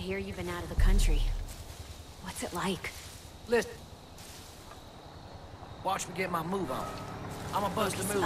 I hear you've been out of the country. What's it like? Listen. Watch me get my move on. I'm a bust a move